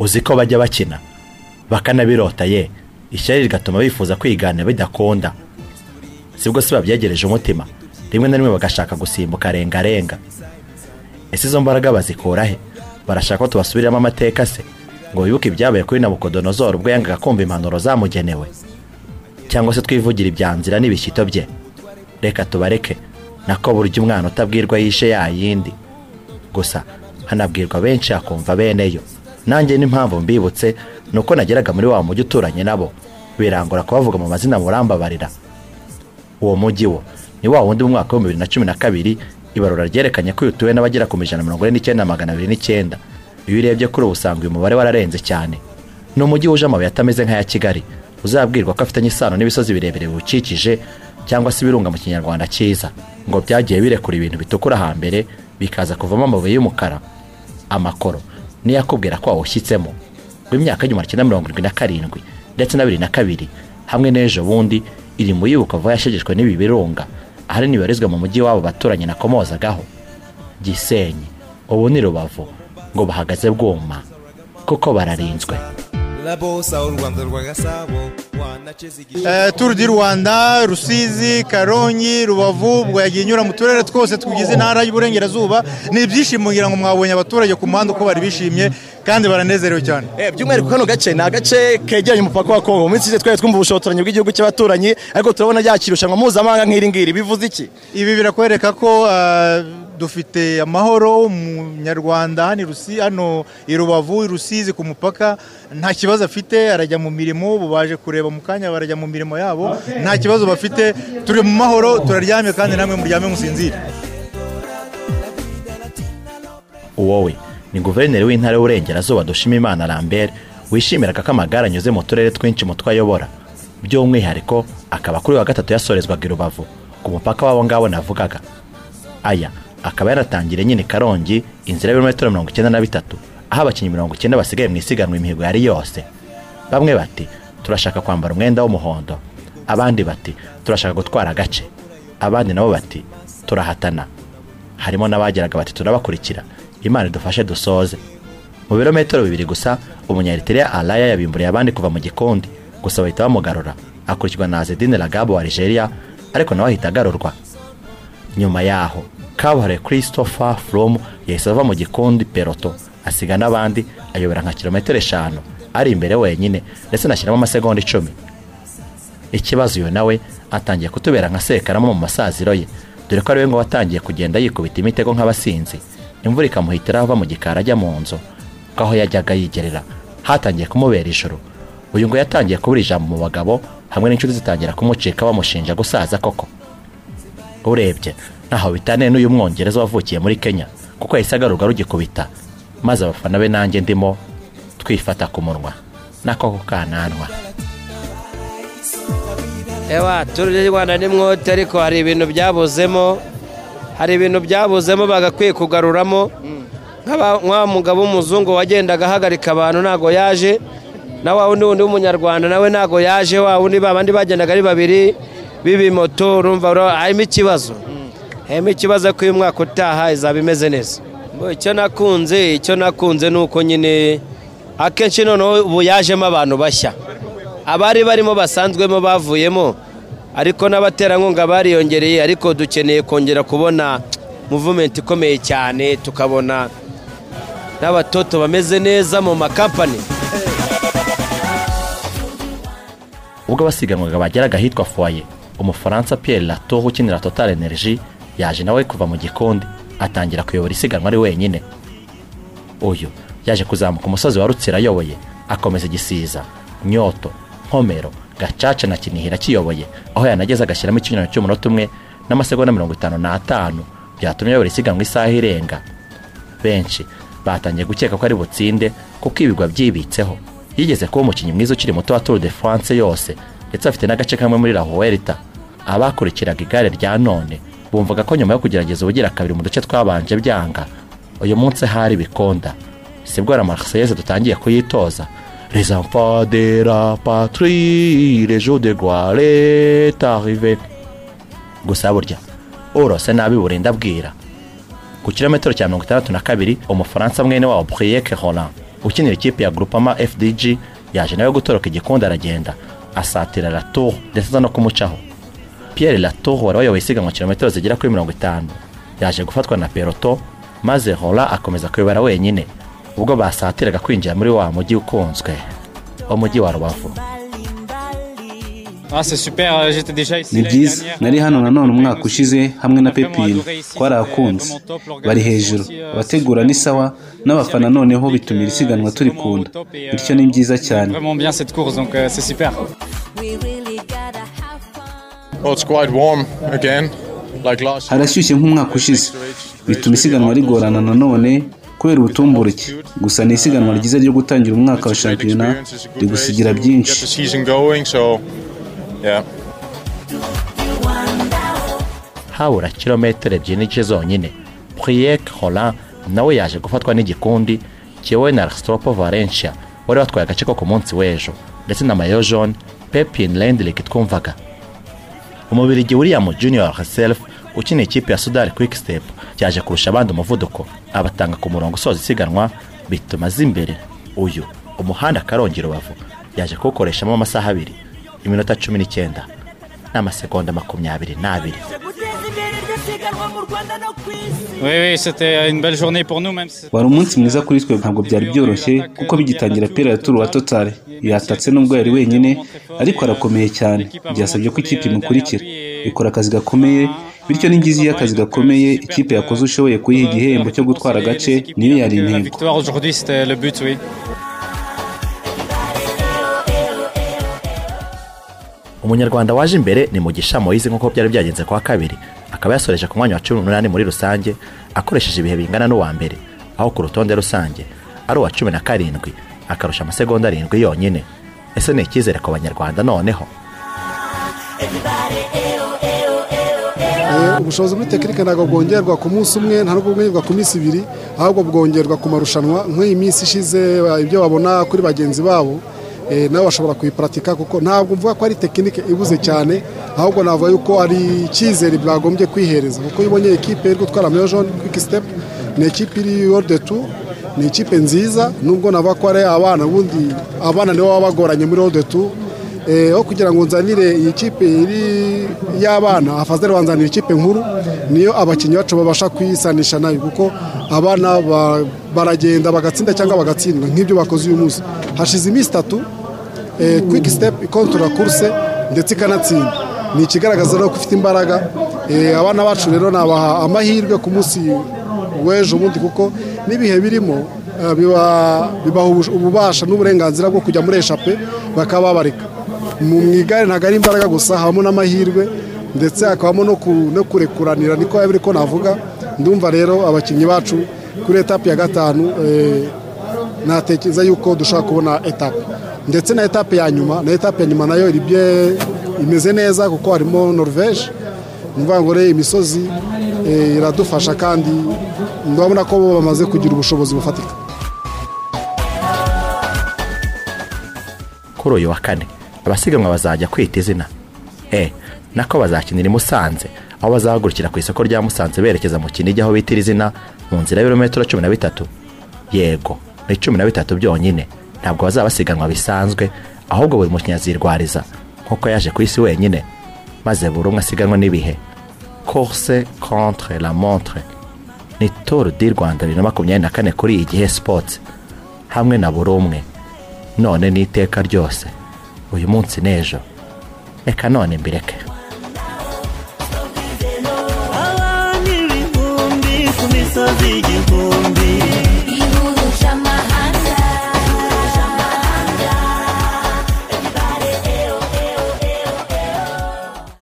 uzi ko bajya bakina. Bakanabirota ye. Ishyari rigatuma bifuza kwigana bidakunda. Sibwo si babyegereje umutima. Rimwe na rimwe bagashaka gusimbuka rengarenga ese izo mbaraga bazikura he? Barashaka ko tubasubiriramo amateka se? Ngo bibuke ibyabaye kuri nabukodonozoro ubwo yangaga kumva impanuro zamugenewe. Cyangwa se twivugira ibyanzira n'ibishyito bye? Reka tubareke. Nako burya umwana utabwirwa yishe yayindi gusa hanabwirwa benshi akumva beneyo. Nanjye n'impamvu mbibutse ni uko nageraga muri wa mujyi uturanye nabo. Birangora kubavuga mu mazina murambabarira. Uwo mujyi wo ni wa wundi mu mwaka w'ibihumbi bibiri na cumi na kabiri ibarura ryerekanye ko utuwe n'abagera ku ijana na mirongo ine n'icyenda na magana abiri n'icyenda. Iyo urebye kuri ubu usanga uyu mubare wararenze cyane. Ni umujyi wuje amabuye atameze nk'aya kigali. Uzabwirwa ko afitanye isano n'imisozi birebire biwukikije cyangwa se ibirunga mu kinyarwanda cyiza. Ngo byagiye birekura ibintu bitukura hambere bikaza kuvamo amabuye y'umukara. Amakoro. Niyo akubwira ko wawushyitsemo. Ngo imyaka y'igihumbi kimwe mirongo irindwi na karindwi ndetse na bibiri na kabiri hamwe n'ejo bundi iri mu yibuka vuba yashegeshwe n'ibi birunga ahanini bibarizwa mu mujyi wabo baturanyi nakomozagaho. Gisenyi. Ubu ni rubavu. Ngo bahagaze bwuma. Kuko bararinzwe. Eh, turu di rwanda rusizi karongi rubavu ubwo yagiye inyura mu turere twose tugize intara y'uburengerazuba ni ibyishimo ngira ngo mwabonye abaturage ku muhanda uko bari bishimye kandi baranezerewe cyane. Eh, by'umwihariko kano gace ni agace kegeranye umupaka wa Kongo mu minsi ishize twari twumva ubushotoranyi bw'igihugu cy'abaturanyi ariko turabona ryakirushanwa mpuzamahanga nk'iri ngiri. Bivuze iki? Ibi birakwereka ko ah, dufite amahoro mu nyarwanda hano i Rusi- hano i rubavu i rusizi ku mupaka nta kibazo afite arajya mu mirimo ubu baje kureba mu kanya barajya mu mirimo yabo nta kibazo bafite turi mu mahoro turaryamye kandi namwe muryame musinzire. Wowe ni guverineri w'intara y'uburengerazuba dushimimana lambert wishimiraga ko amagare anyuze mu turere twinshi mu two ayobora by'umwihariko akaba kuri uyu wa gatatu yasorezwaga i rubavu ku mupaka w'abo ngabo navugaga. Aya akaba yaratangiriye nyine karongi inzira y'ibirometero mirongo icyenda na bitatu aho abakinnyi mirongo icyenda basigaye mu isiganwa imihigo yari yose. Bamwe bati turashaka kwambara umwenda w'umuhondo. Abandi bati turashaka gutwara agace. Abandi nabo bati turahatana. Harimo n'abageraga bati turabakurikira. Imana idufashe dusoze. Mu birometero bibiri gusa umunyaeriteriya alaya yabimburiye abandi kuva mu gikundi gusa bahita bamugarura. Akurikirwa na azedine lagabo wa nigeria ariko nawe ahita agarurwa. Nyuma yaho kabuhariwe christopher from yahise ava mu gikundi peloto. Asiga n'abandi ayobora nka kilometero eshanu. Ari imbere wenyine ndetse anashyiramo amasegonda icumi. Ikibazo uyu nawe atangiye kutubera nka sekaramo mu masaziro ye. Dore ko ari we ngo watangiye kugenda yikubita imitego nk'abasinzi. Imvura ikamuhitira ava mu gikari ajya mu nzu ko aho yajyaga yigerera. Hatangiye kumubera ijoro uyu ngo yatangiye kubura ijambo mu bagabo hamwe n'inshuti zitangira kumucika bamushinja gusaza koko. Urebye ntaho bitaniye n'uyu mwongereza wavukiye muri kenya kuko yahise agarurwa rugikubita maze abafana be nanjye ndimo twifata ku munwa. Nako kukananwa ewa turu rwanda ni mwote ariko hari ibintu byabuzemo hari ibintu byabuzemo bagakwiye kugaruramo nk'aba- mugabo w'umuzungu wagendaga ahagarika abantu ntago yaje. Na wa wundi wundi w'umunyarwanda nawe ntago yaje wa wundi ba bandi bagendaga ari babiri. B'ibimoto urumva harimo ikibazo. Harimo ikibazo ko uyu mwaka utaha izaba imeze neza. Icyo nakunze icyo nakunze ni uko nyine akenshi noneho ubu yajemo abantu bashya. Abari barimo basanzwemo bavuyemo ariko n'abaterankunga bariyongereye ariko dukeneye kongera kubona muvumenti ikomeye cyane tukabona n'abatoto bameze neza mu makampani ubwo abasiganwaga bageraga ahitwa foye umufaransa pierre latour ukinira total energy yaje nawe kuva mu gikundi atangira kuyobora isiganwa ari wenyine. Uyu yaje kuzamuka umusozi wa rutsiro ayoboye akomeza igisiza nyoto nkomero gacaca na kinihira akiyoboye aho yanageze agashyiramo ikinyurano cy'umunota umwe n'amasegonda mirongo itanu n'atanu byatumye ayobora isiganwa isaha irenga. Benshi batangiye gukeka ko ari butsinde kuko ibigwa byibitseho. Yigeze kuba umukinnyi mwiza ukiri muto wa Tour de France yose ndetse afite n'agace kamwe muri La Vuelta abakurikiraga igare rya none bumvaga ko nyuma yo kugerageza ubugira kabiri mu duce twabanje byanga. Uyu munsi hari bikonda. Sibwo la Marseillaise dutangiye kuyitoza. Les enfants de la patrie les jours de gloire est arrivé. Gusa burya urose nabi burinda bwira ku kilometero cya mirongo itandatu na kabiri umufaransa mwene wabo Briek Roland ukinira ikipe ya Groupama FDG yaje nawe gutoroka igikundi aragenda asatira Latour ndetse aza no kumucaho Pierre Latour wari wayoboye isiganwa kilometero zigera kuri mirongo itanu. Yaje gufatwa na peloto maze Roland akomeza kuyobora wenyine. Ubwo basatiraga kwinjira muri wa mujyi ukunzwe umujyi wa Rubavu. Ah, c'est super, euh, j'étais déjà ici ni l'année byiza dernière. nari hano nanone umwaka ushize hamwe na pepini twarahakunze bari hejuru. abategura ni sawa n'abafana noneho bitumira isiganwa turikunda bityo ni byiza cyane. Year. harashyushye nk'umwaka ushize bituma isiganwa rigorana nanone kubera ubutumburuke gusa ni isiganwa ryiza ryo gutangira umwaka wa shampiyona rigusigira Get byinshi the season going, so yeah. habura kilometero ebyiri n'igice zonyine. Priek Roland nawe yaje gufatwa n'igikundi kiyobowe na Stropo Valencia. Wari watwaye agace ko ku munsi w'ejo. Ndetse na Mayo Pepin Lendlik twumvaga. Umubirigi William Junior herself ukina ikipe ya Sudari Quick Step yaje kurusha abandi umuvuduko. Abatanga ku murongo usoza isiganwa bituma aza imbere. Uyu umuhanda Karongi Rubavu yaje kuwukoreshamo amasaha abiri. Iminota cumi n'icyenda n'amasegonda makumyabiri n'abiri. Wari umunsi mwiza kuri twe ntabwo byari byoroshye kuko bigitangira pera ya turu wa totale yatatse nubwo yari wenyine ariko arakomeye cyane. Byasabye ko ikipe imukurikira. Ikora akazi gakomeye bityo n'ingizi y'akazi gakomeye ikipe yakoze ushoboye kuyiha igihembo cyo gutwara agace niyo yari intego. Umunyarwanda waje imbere ni mugisha moyize nk'uko byari byagenze ku wa kabiri. Akaba yasoreje ku mwanya wa cumi n'umunani muri rusange akoresheje ibihe bingana n'uwa mbere. Aho ku rutonde rusange ari uwa cumi na karindwi akarusha amasegonda arindwi yonyine. Ese ni icyizere ku banyarwanda noneho? Eh, ubushobozi muri tekinike ntabwo bwongerwa ku munsi umwe nta nubwo bwongerwa ku minsi ibiri ahubwo bwongerwa ku marushanwa nk'iyi minsi ishize eh, ibyo babona kuri bagenzi babo. Eh, nabo bashobora kuyiparatika kuko ntabwo mvuga ko ari tekinike ibuze cyane ahubwo navuga yuko ari icyizere bwagombye kwihereza. Kuko iyo ubonye ikipe iri gutwara jone kwiki sitepu ni ikipe iri worde tu ni ikipe nziza nubwo navuga ko ari abana ubundi abana nibo baba bagoranye muri worde tu Eh, aho kugira ngo nzanire iyi kipe iri y'abana hafazere banzanira ikipe nkuru niyo abakinnyi bacu babasha kuyisanisha na yo kuko abana ba- baragenda bagatsinda cyangwa bagatsindwa nk'ibyo bakoze uyu munsi. Hashize iminsi itatu eh, quick step ikontora kurse ndetse ikanatsinda. Ni ikigaragaza rero ko ifite imbaraga. Eh, abana bacu rero nabaha amahirwe ku munsi w'ejo bundi kuko n'ibihe birimo eh, biba- bibaha ububasha n'uburenganzira bwo kujya muri eshape bakaba babareka. Mu igare ntabwo ari imbaraga gusa habamo n'amahirwe ndetse hakabamo no ku- no kurekuranira. Niko yaba ko navuga ndumva rero abakinnyi bacu kuri etape ya gatanu eh, natekereza yuko dushobora kubona etape. Ndetse na etape ya nyuma na etape ya nyuma na yo imeze neza kuko harimo norvege ni ukuvuga ngo rero imisozi eh, iradufasha kandi ndabona ko bamaze kugira ubushobozi bufatika. Kuri uyu wa kane abasiganwa bazajya kwita izina. E nako bazakinira i musanze aho bazahagurukira ku isoko rya musanze berekeza mu kinigi aho bitira izina mu nzira y'ibirometero cumi na bitatu. Yego. Ni cumi na bitatu byonyine. Ntabwo bazaba basiganwa bisanzwe ahubwo buri mukinnyi azirwariza nk'uko yaje ku isi wenyine. Maze buri umwe asiganwa n'ibihe. Course contre la montre. Ni tour du rwanda bibiri na makumyabiri na kane kuri iyi gihe sports. Hamwe na buri umwe. None n'iteka ryose. Uyu munsi n'ejo. Reka none mbireke. Ku misozi igihumbi.